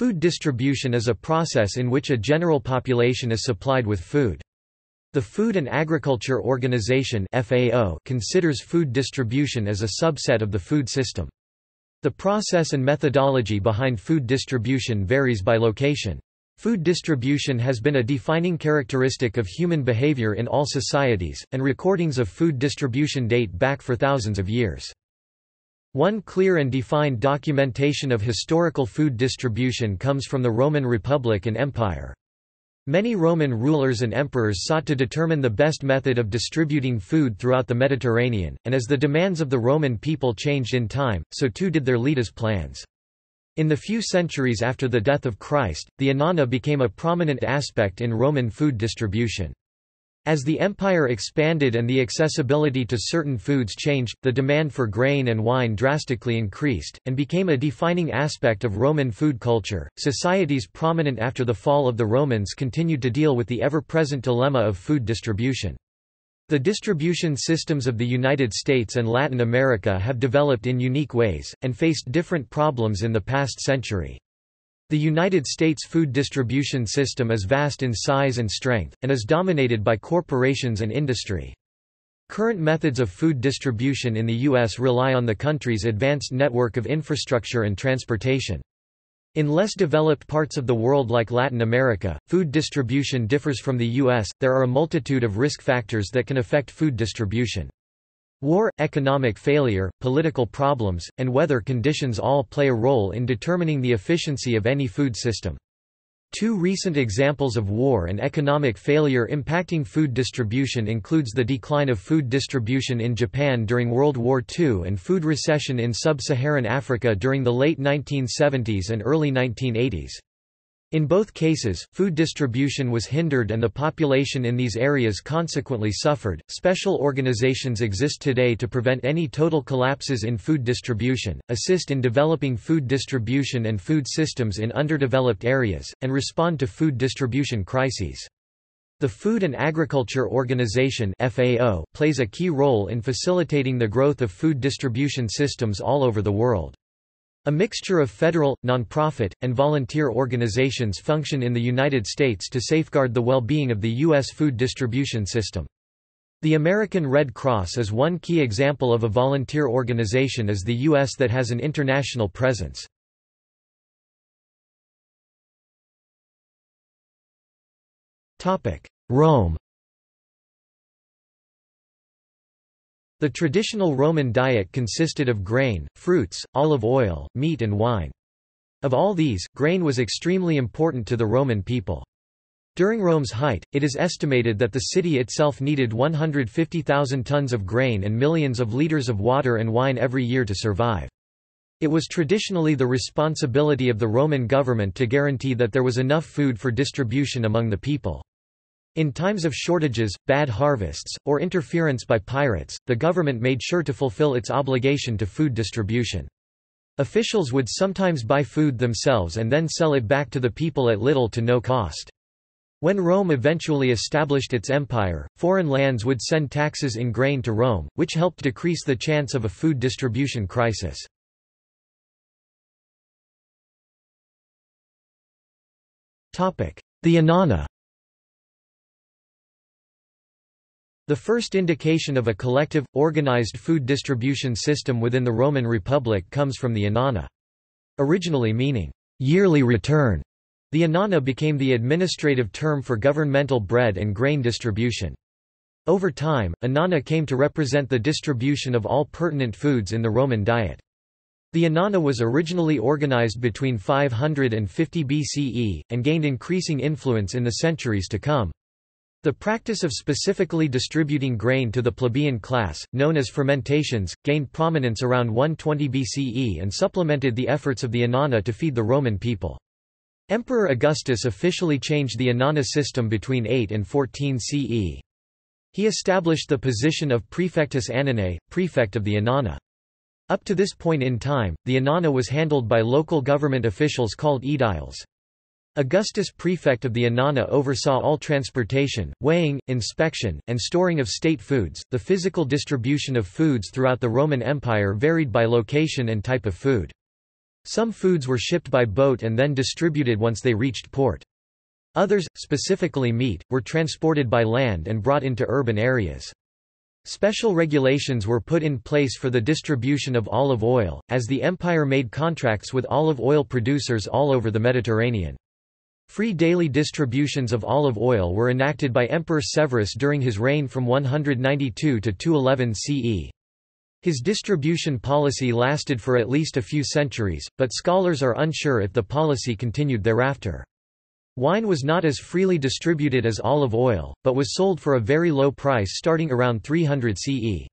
Food distribution is a process in which a general population is supplied with food. The Food and Agriculture Organization FAO considers food distribution as a subset of the food system. The process and methodology behind food distribution varies by location. Food distribution has been a defining characteristic of human behavior in all societies, and recordings of food distribution date back for thousands of years. One clear and defined documentation of historical food distribution comes from the Roman Republic and Empire. Many Roman rulers and emperors sought to determine the best method of distributing food throughout the Mediterranean, and as the demands of the Roman people changed in time, so too did their leaders' plans. In the few centuries after the death of Christ, the annona became a prominent aspect in Roman food distribution. As the empire expanded and the accessibility to certain foods changed, the demand for grain and wine drastically increased, and became a defining aspect of Roman food culture. Societies prominent after the fall of the Romans continued to deal with the ever present dilemma of food distribution. The distribution systems of the United States and Latin America have developed in unique ways, and faced different problems in the past century. The United States food distribution system is vast in size and strength, and is dominated by corporations and industry. Current methods of food distribution in the U.S. rely on the country's advanced network of infrastructure and transportation. In less developed parts of the world like Latin America, food distribution differs from the U.S. There are a multitude of risk factors that can affect food distribution. War, economic failure, political problems, and weather conditions all play a role in determining the efficiency of any food system. Two recent examples of war and economic failure impacting food distribution includes the decline of food distribution in Japan during World War II and food recession in sub-Saharan Africa during the late 1970s and early 1980s. In both cases, food distribution was hindered and the population in these areas consequently suffered. Special organizations exist today to prevent any total collapses in food distribution, assist in developing food distribution and food systems in underdeveloped areas, and respond to food distribution crises. The Food and Agriculture Organization (FAO) plays a key role in facilitating the growth of food distribution systems all over the world. A mixture of federal, nonprofit, and volunteer organizations function in the United States to safeguard the well-being of the U.S. food distribution system. The American Red Cross is one key example of a volunteer organization as the U.S. that has an international presence. Rome The traditional Roman diet consisted of grain, fruits, olive oil, meat and wine. Of all these, grain was extremely important to the Roman people. During Rome's height, it is estimated that the city itself needed 150,000 tons of grain and millions of liters of water and wine every year to survive. It was traditionally the responsibility of the Roman government to guarantee that there was enough food for distribution among the people. In times of shortages, bad harvests, or interference by pirates, the government made sure to fulfill its obligation to food distribution. Officials would sometimes buy food themselves and then sell it back to the people at little to no cost. When Rome eventually established its empire, foreign lands would send taxes in grain to Rome, which helped decrease the chance of a food distribution crisis. The Annona The first indication of a collective, organized food distribution system within the Roman Republic comes from the annona. Originally meaning, yearly return, the annona became the administrative term for governmental bread and grain distribution. Over time, annona came to represent the distribution of all pertinent foods in the Roman diet. The annona was originally organized between 500 and 50 BCE, and gained increasing influence in the centuries to come. The practice of specifically distributing grain to the plebeian class, known as frumentationes, gained prominence around 120 BCE and supplemented the efforts of the annona to feed the Roman people. Emperor Augustus officially changed the annona system between 8 and 14 CE. He established the position of praefectus annonae, prefect of the annona. Up to this point in time, the annona was handled by local government officials called aediles. Augustus prefect of the Annona oversaw all transportation, weighing, inspection, and storing of state foods. The physical distribution of foods throughout the Roman Empire varied by location and type of food. Some foods were shipped by boat and then distributed once they reached port. Others, specifically meat, were transported by land and brought into urban areas. Special regulations were put in place for the distribution of olive oil, as the empire made contracts with olive oil producers all over the Mediterranean. Free daily distributions of olive oil were enacted by Emperor Severus during his reign from 192 to 211 CE. His distribution policy lasted for at least a few centuries, but scholars are unsure if the policy continued thereafter. Wine was not as freely distributed as olive oil, but was sold for a very low price starting around 300 CE.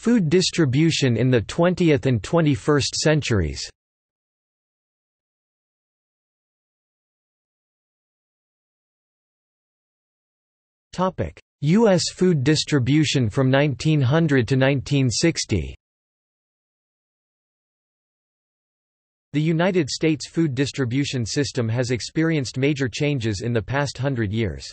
Food distribution in the 20th and 21st centuries U.S. food distribution from 1900 to 1960 The United States food distribution system has experienced major changes in the past hundred years.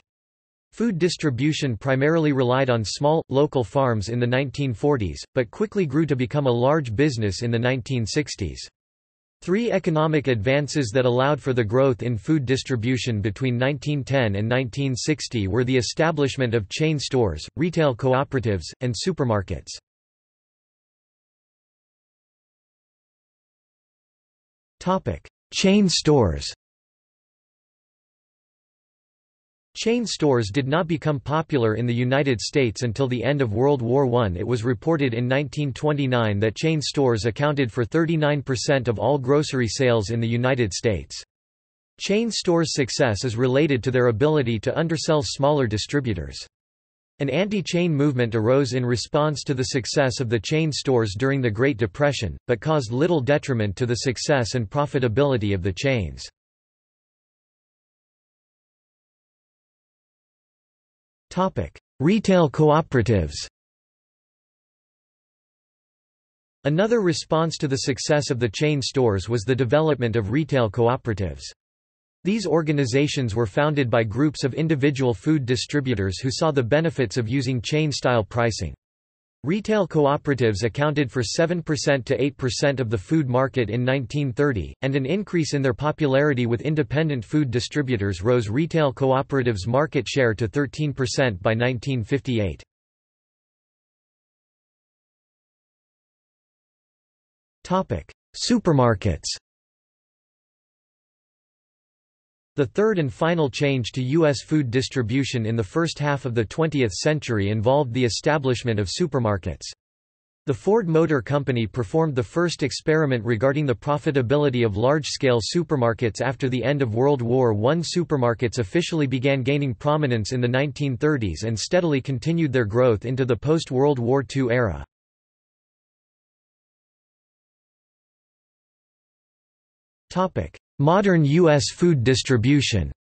Food distribution primarily relied on small, local farms in the 1940s, but quickly grew to become a large business in the 1960s. Three economic advances that allowed for the growth in food distribution between 1910 and 1960 were the establishment of chain stores, retail cooperatives, and supermarkets. chain stores Chain stores did not become popular in the United States until the end of World War I. It was reported in 1929 that chain stores accounted for 39% of all grocery sales in the United States. Chain stores' success is related to their ability to undersell smaller distributors. An anti-chain movement arose in response to the success of the chain stores during the Great Depression, but caused little detriment to the success and profitability of the chains. Retail cooperatives Another response to the success of the chain stores was the development of retail cooperatives. These organizations were founded by groups of individual food distributors who saw the benefits of using chain-style pricing. Retail cooperatives accounted for 7% to 8% of the food market in 1930, and an increase in their popularity with independent food distributors rose retail cooperatives' market share to 13% by 1958. Supermarkets The third and final change to U.S. food distribution in the first half of the 20th century involved the establishment of supermarkets. The Ford Motor Company performed the first experiment regarding the profitability of large-scale supermarkets after the end of World War I. Supermarkets officially began gaining prominence in the 1930s and steadily continued their growth into the post-World War II era. Modern U.S. food distribution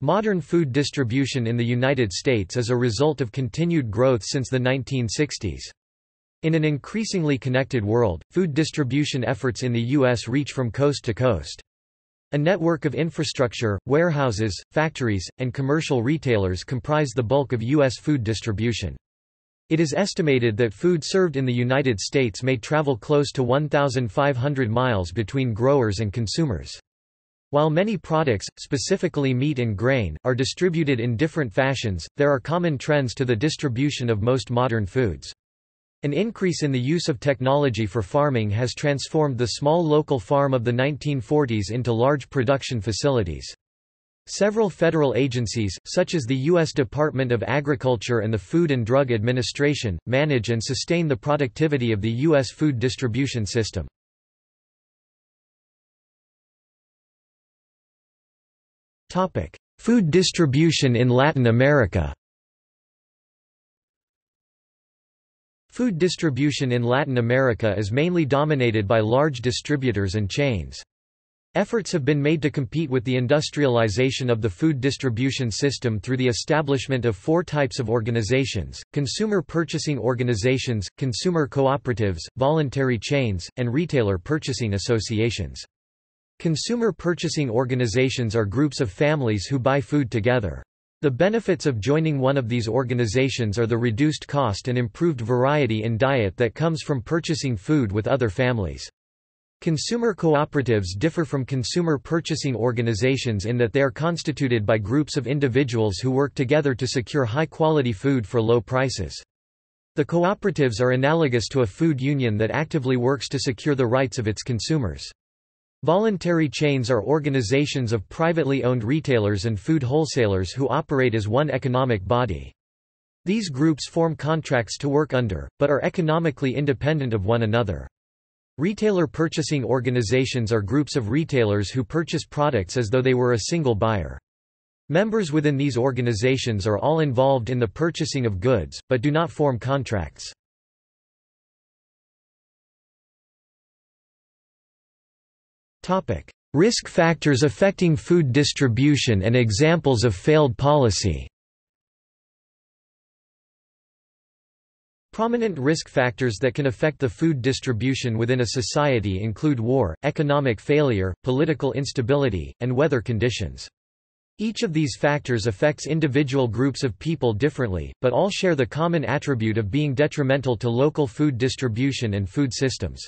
Modern food distribution in the United States is a result of continued growth since the 1960s. In an increasingly connected world, food distribution efforts in the U.S. reach from coast to coast. A network of infrastructure, warehouses, factories, and commercial retailers comprise the bulk of U.S. food distribution. It is estimated that food served in the United States may travel close to 1,500 miles between growers and consumers. While many products, specifically meat and grain, are distributed in different fashions, there are common trends to the distribution of most modern foods. An increase in the use of technology for farming has transformed the small local farm of the 1940s into large production facilities. Several federal agencies, such as the U.S. Department of Agriculture and the Food and Drug Administration, manage and sustain the productivity of the U.S. food distribution system. Food distribution in Latin America Food distribution in Latin America is mainly dominated by large distributors and chains. Efforts have been made to compete with the industrialization of the food distribution system through the establishment of four types of organizations, consumer purchasing organizations, consumer cooperatives, voluntary chains, and retailer purchasing associations. Consumer purchasing organizations are groups of families who buy food together. The benefits of joining one of these organizations are the reduced cost and improved variety in diet that comes from purchasing food with other families. Consumer cooperatives differ from consumer purchasing organizations in that they are constituted by groups of individuals who work together to secure high-quality food for low prices. The cooperatives are analogous to a food union that actively works to secure the rights of its consumers. Voluntary chains are organizations of privately owned retailers and food wholesalers who operate as one economic body. These groups form contracts to work under, but are economically independent of one another. Retailer purchasing organizations are groups of retailers who purchase products as though they were a single buyer. Members within these organizations are all involved in the purchasing of goods, but do not form contracts. Risk factors affecting food distribution and examples of failed policy Prominent risk factors that can affect the food distribution within a society include war, economic failure, political instability, and weather conditions. Each of these factors affects individual groups of people differently, but all share the common attribute of being detrimental to local food distribution and food systems.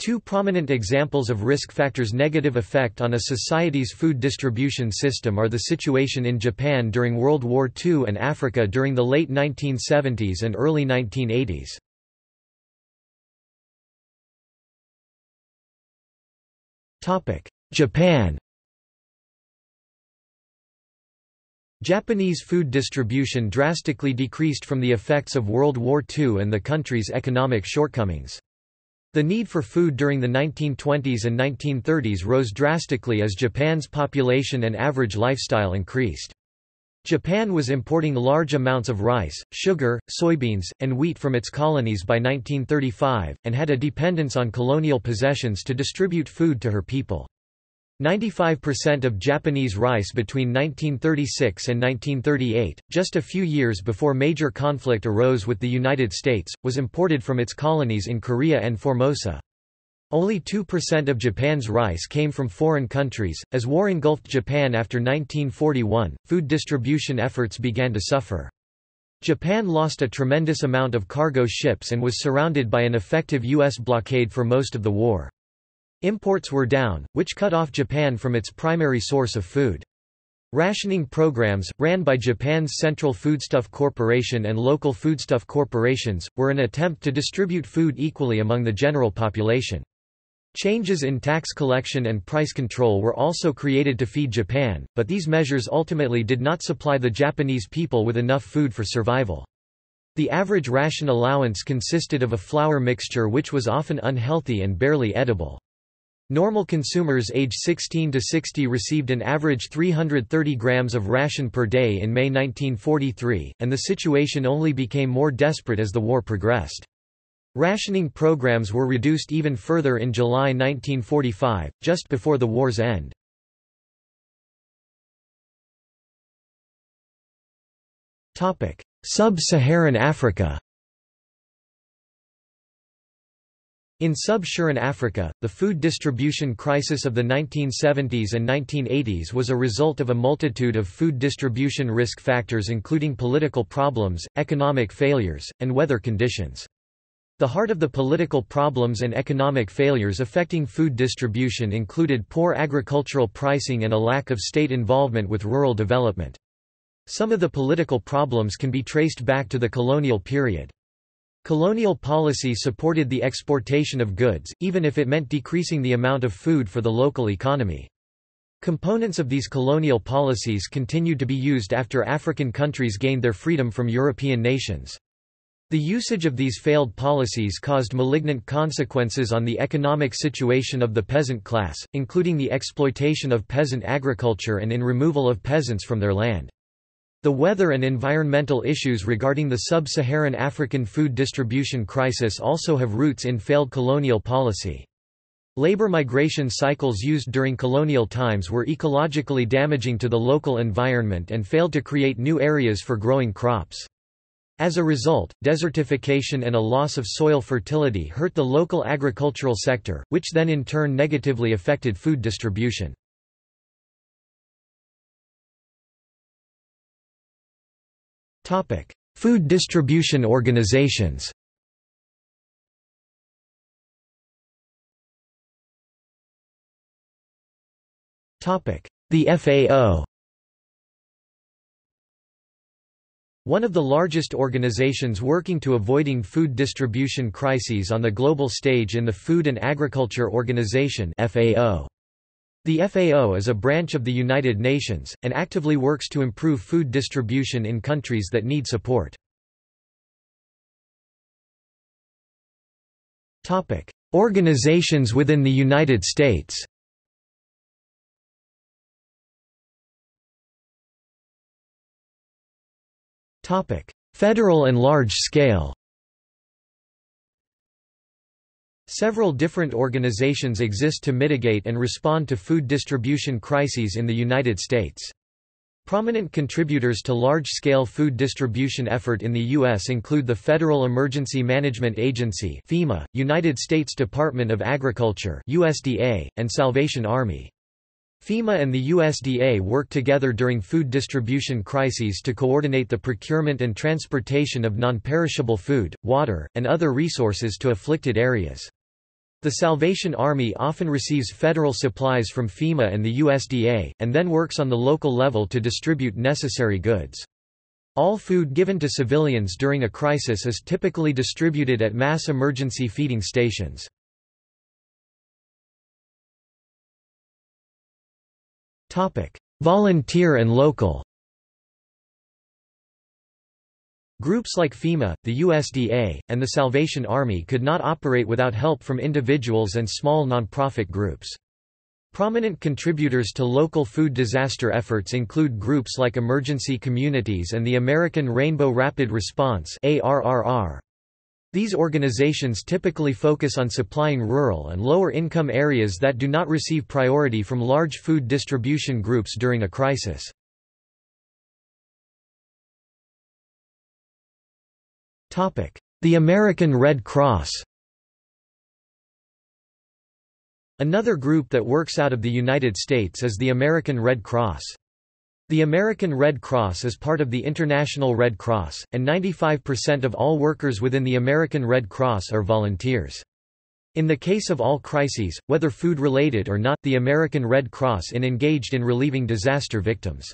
Two prominent examples of risk factors' negative effect on a society's food distribution system are the situation in Japan during World War II and Africa during the late 1970s and early 1980s. Japan Japanese food distribution drastically decreased from the effects of World War II and the country's economic shortcomings. The need for food during the 1920s and 1930s rose drastically as Japan's population and average lifestyle increased. Japan was importing large amounts of rice, sugar, soybeans, and wheat from its colonies by 1935, and had a dependence on colonial possessions to distribute food to her people. 95% of Japanese rice between 1936 and 1938, just a few years before major conflict arose with the United States, was imported from its colonies in Korea and Formosa. Only 2% of Japan's rice came from foreign countries. As war engulfed Japan after 1941, food distribution efforts began to suffer. Japan lost a tremendous amount of cargo ships and was surrounded by an effective U.S. blockade for most of the war. Imports were down, which cut off Japan from its primary source of food. Rationing programs, ran by Japan's Central Foodstuff Corporation and local foodstuff corporations, were an attempt to distribute food equally among the general population. Changes in tax collection and price control were also created to feed Japan, but these measures ultimately did not supply the Japanese people with enough food for survival. The average ration allowance consisted of a flour mixture which was often unhealthy and barely edible. Normal consumers age 16 to 60 received an average 330 grams of ration per day in May 1943, and the situation only became more desperate as the war progressed. Rationing programs were reduced even further in July 1945, just before the war's end. Sub-Saharan Africa In sub-Saharan Africa, the food distribution crisis of the 1970s and 1980s was a result of a multitude of food distribution risk factors including political problems, economic failures, and weather conditions. The heart of the political problems and economic failures affecting food distribution included poor agricultural pricing and a lack of state involvement with rural development. Some of the political problems can be traced back to the colonial period. Colonial policy supported the exportation of goods, even if it meant decreasing the amount of food for the local economy. Components of these colonial policies continued to be used after African countries gained their freedom from European nations. The usage of these failed policies caused malignant consequences on the economic situation of the peasant class, including the exploitation of peasant agriculture and in removal of peasants from their land. The weather and environmental issues regarding the sub-Saharan African food distribution crisis also have roots in failed colonial policy. Labor migration cycles used during colonial times were ecologically damaging to the local environment and failed to create new areas for growing crops. As a result, desertification and a loss of soil fertility hurt the local agricultural sector, which then in turn negatively affected food distribution. Food distribution organizations. The FAO One of the largest organizations working to avoiding food distribution crises on the global stage in the Food and Agriculture Organization FAO. The FAO is a branch of the United Nations, and actively works to improve food distribution in countries that need support. Organizations within the United States Federal and large scale Several different organizations exist to mitigate and respond to food distribution crises in the United States. Prominent contributors to large-scale food distribution effort in the U.S. include the Federal Emergency Management Agency FEMA, United States Department of Agriculture USDA, and Salvation Army. FEMA and the USDA work together during food distribution crises to coordinate the procurement and transportation of non-perishable food, water, and other resources to afflicted areas. The Salvation Army often receives federal supplies from FEMA and the USDA, and then works on the local level to distribute necessary goods. All food given to civilians during a crisis is typically distributed at mass emergency feeding stations. Volunteer and local Groups like FEMA, the USDA, and the Salvation Army could not operate without help from individuals and small nonprofit groups. Prominent contributors to local food disaster efforts include groups like Emergency Communities and the American Rainbow Rapid Response. These organizations typically focus on supplying rural and lower-income areas that do not receive priority from large food distribution groups during a crisis. The American Red Cross Another group that works out of the United States is the American Red Cross. The American Red Cross is part of the International Red Cross, and 95% of all workers within the American Red Cross are volunteers. In the case of all crises, whether food-related or not, the American Red Cross is engaged in relieving disaster victims.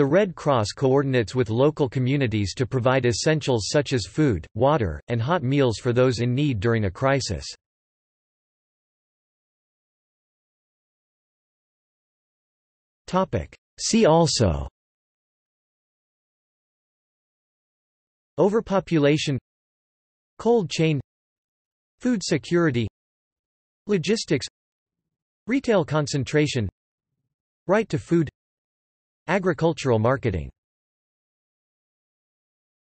The Red Cross coordinates with local communities to provide essentials such as food, water, and hot meals for those in need during a crisis. See also. Overpopulation. Cold chain. Food security. Logistics. Retail concentration. Right to food Agricultural marketing